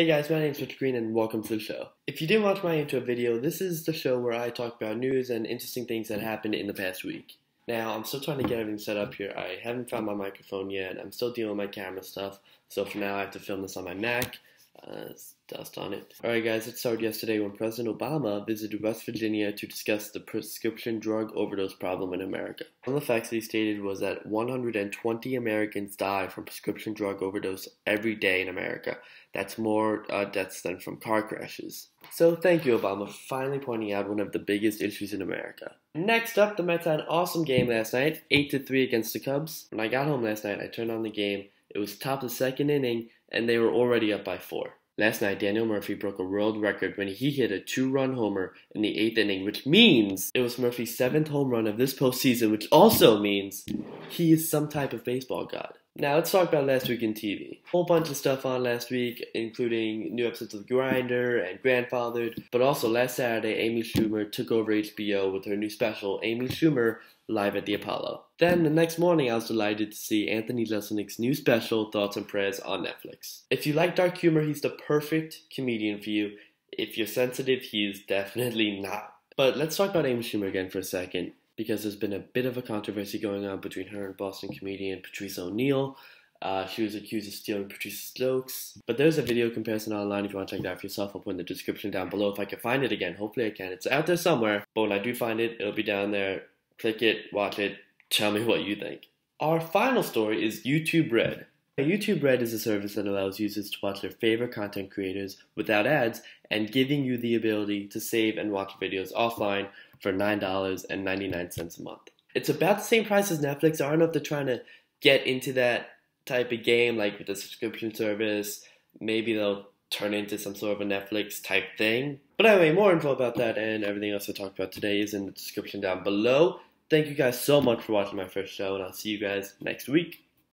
Hey guys, my name is Rich Green and welcome to the show. If you didn't watch my intro video, this is the show where I talk about news and interesting things that happened in the past week. Now, I'm still trying to get everything set up here. I haven't found my microphone yet. I'm still dealing with my camera stuff. So for now, I have to film this on my Mac. Dust on it. Alright guys, it started yesterday when President Obama visited West Virginia to discuss the prescription drug overdose problem in America. One of the facts that he stated was that 120 Americans die from prescription drug overdose every day in America. That's more uh, deaths than from car crashes. So thank you, Obama, for finally pointing out one of the biggest issues in America. Next up, the Mets had an awesome game last night, 8 3 against the Cubs. When I got home last night, I turned on the game. It was top of the second inning, and they were already up by four. Last night, Daniel Murphy broke a world record when he hit a two run homer in the eighth inning, which means it was Murphy's seventh home run of this postseason, which also means he is some type of baseball god. Now let's talk about last week in TV. Whole bunch of stuff on last week, including new episodes of Grinder and Grandfathered, but also last Saturday, Amy Schumer took over HBO with her new special, Amy Schumer live at the Apollo. Then the next morning, I was delighted to see Anthony Jeselnik's new special, Thoughts and Prayers, on Netflix. If you like dark humor, he's the perfect comedian for you. If you're sensitive, he's definitely not. But let's talk about Amy Schumer again for a second, because there's been a bit of a controversy going on between her and Boston comedian Patrice O'Neal. Uh, she was accused of stealing Patrice's jokes. But there's a video comparison online if you want to check that out for yourself. I'll put in the description down below if I can find it again. Hopefully I can. It's out there somewhere. But when I do find it, it'll be down there click it, watch it, tell me what you think. Our final story is YouTube Red. YouTube Red is a service that allows users to watch their favorite content creators without ads and giving you the ability to save and watch videos offline for $9.99 a month. It's about the same price as Netflix. I don't know if they're trying to get into that type of game, like with the subscription service. Maybe they'll turn into some sort of a Netflix type thing. But anyway, more info about that and everything else I talked about today is in the description down below. Thank you guys so much for watching my first show, and I'll see you guys next week.